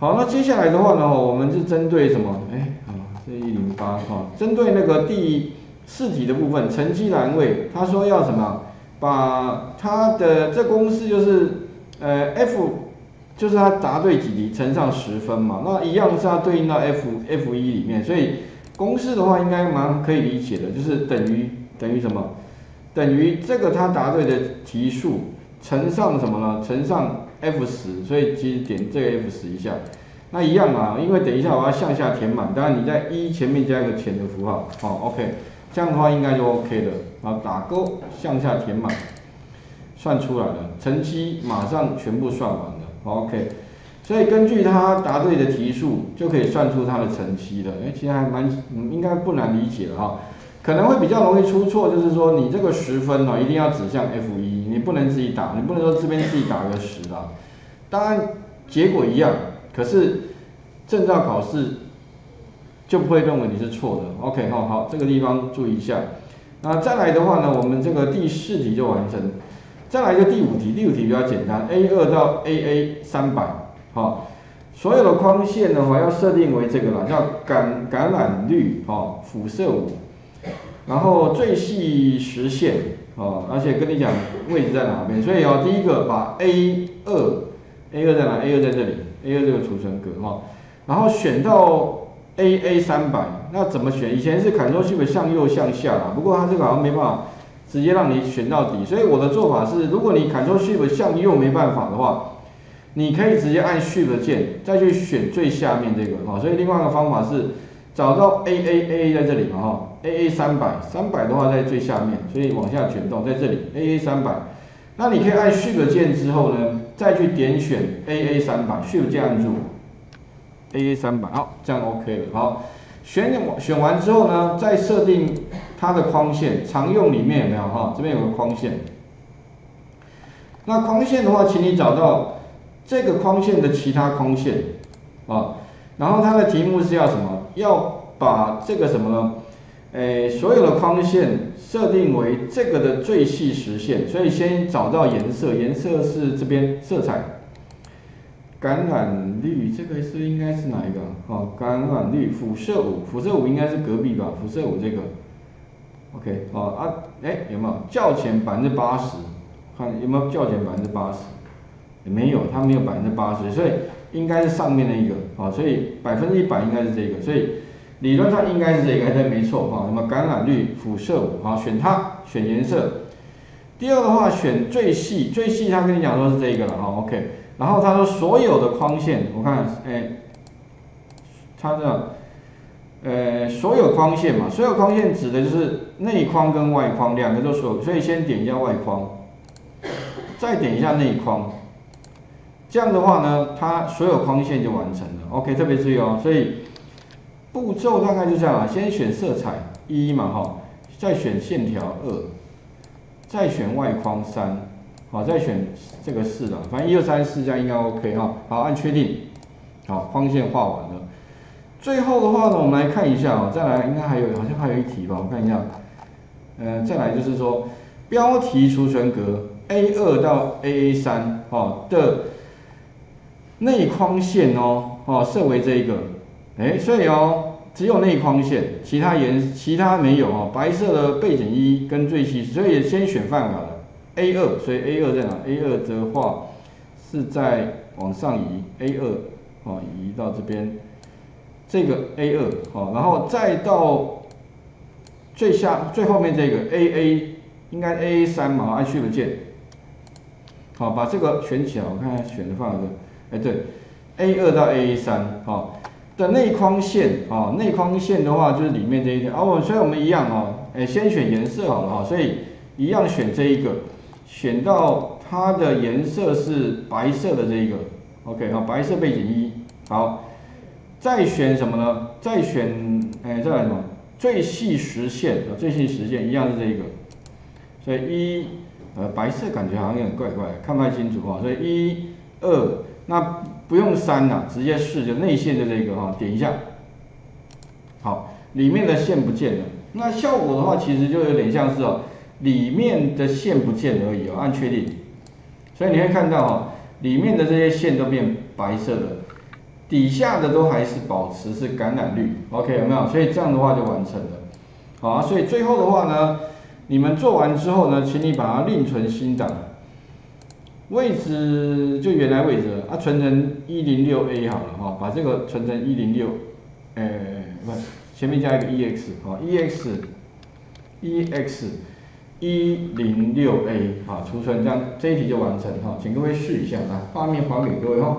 好，那接下来的话呢，我们是针对什么？哎，啊，这一零八哈，针对那个第四题的部分，成绩栏位，他说要什么？把他的这公式就是呃 F，就是他答对几题乘上十分嘛，那一样是要对应到 F F 一里面，所以公式的话应该蛮可以理解的，就是等于等于什么？等于这个他答对的题数乘上什么呢？乘上 F 十，所以其实点这个 F 十一下，那一样嘛，因为等一下我要向下填满，当然你在一前面加一个前的符号，好，OK，这样的话应该就 OK 了，然后打勾向下填满，算出来了，乘积马上全部算完了，OK，所以根据他答对的题数就可以算出他的乘积了，哎，其实还蛮，嗯，应该不难理解了哈，可能会比较容易出错，就是说你这个十分哦，一定要指向 F 一。你不能自己打，你不能说这边自己打个十啦。当然结果一样，可是证照考试就不会认为你是错的。OK，好好，这个地方注意一下。那再来的话呢，我们这个第四题就完成。再来就第五题，第五题比较简单，A 二到 AA 三百，好，所有的框线的话要设定为这个啦，叫感感染率，哦，辐射五，然后最细实线。哦，而且跟你讲位置在哪边，所以哦，第一个把 A 二，A 二在哪？A 二在这里，A 二这个储存格哈，然后选到 AA 三百，那怎么选？以前是 Ctrl Shift 向右向下啦，不过它这个好像没办法直接让你选到底，所以我的做法是，如果你 Ctrl Shift 向右没办法的话，你可以直接按 Shift 键再去选最下面这个哈，所以另外一个方法是找到 AAA 在这里嘛哈。A A 三百，三百的话在最下面，所以往下卷动，在这里 A A 三百，那你可以按 Shift 键之后呢，再去点选 A A 三百，Shift 键按住 A A 三百，好，这样 OK 了。好，选选完之后呢，再设定它的框线，常用里面有没有哈？这边有个框线，那框线的话，请你找到这个框线的其他框线啊，然后它的题目是要什么？要把这个什么呢？诶，所有的框线设定为这个的最细实线，所以先找到颜色，颜色是这边色彩，感染率这个是应该是哪一个？哦，感染率辐射五，辐射五应该是隔壁吧？辐射五这个，OK，好啊，哎有没有较前百分之八十？看有没有较前百分之八十？没有，它没有百分之八十，所以应该是上面那一个啊，所以百分之一百应该是这个，所以。理论上应该是这个，对，没错哈。那么感染率、辐射五，好，选它，选颜色。第二的话，选最细，最细，他跟你讲说是这个了，哈，OK。然后他说所有的框线，我看，哎，他的，呃，所有框线嘛，所有框线指的就是内框跟外框两个都所有，所以先点一下外框，再点一下内框，这样的话呢，它所有框线就完成了，OK，特别注意哦，所以。步骤大概就这样啊，先选色彩一嘛哈，再选线条二，再选外框三，好，再选这个四了，反正一二三四这样应该 OK 哈，好按确定，好框线画完了，最后的话呢，我们来看一下啊，再来应该还有好像还有一题吧，我看一下，嗯，再来就是说标题储存格 A 二到 AA 三哦的内框线哦，哦设为这一个。哎，所以哦，只有内框线，其他颜其他没有哦。白色的背景一跟最细，所以先选范法了。A 二，所以 A 二在哪？A 二的话是在往上移，A 二哦移到这边，这个 A 二哦，然后再到最下最后面这个 AA 应该 AA 三嘛，按 Shift 键，好把这个选起来，我看看选的范围，哎对，A 二到 AA 三好。的内框线啊，内框线的话就是里面这一条，哦，所以我们一样哦，哎，先选颜色好了哈，所以一样选这一个，选到它的颜色是白色的这一个，OK 好，白色背景一，好，再选什么呢？再选，哎，再来什么？最细实线啊，最细实线一样是这一个，所以一，呃，白色感觉好像有点怪怪，看不太清楚哈，所以一二，那。不用删了，直接试就内线的这个哈，点一下，好，里面的线不见了。那效果的话，其实就有点像是哦，里面的线不见而已哦，按确定。所以你会看到哈，里面的这些线都变白色的，底下的都还是保持是感染率，OK 有没有？所以这样的话就完成了，好啊，所以最后的话呢，你们做完之后呢，请你把它另存新档，位置就原来位置啊，存成一零六 A 好了哈，把这个存成一零六，呃，不，前面加一个 EX 好，EX，EX 一零六 A 好，储存这样这一题就完成哈，请各位试一下啊，画面还给各位哈。